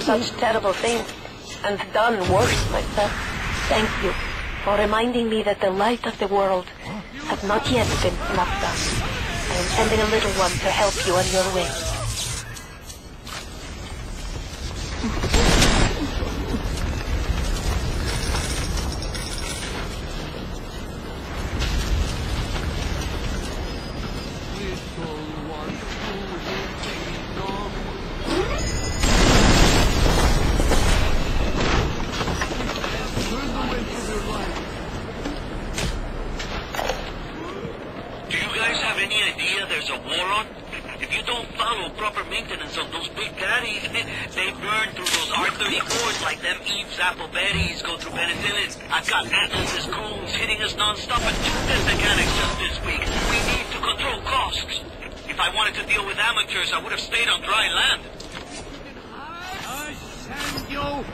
seen such terrible things, and done worse myself. Thank you for reminding me that the light of the world has not yet been snuffed out. I am sending a little one to help you on your way. is a warlord, if you don't follow proper maintenance of those big daddies, they burn through those R-34s like them Eve's apple berries go through penicillin. I've got Atlas's coons hitting us non-stop at two test mechanics just this week. We need to control costs. If I wanted to deal with amateurs, I would have stayed on dry land. I send you...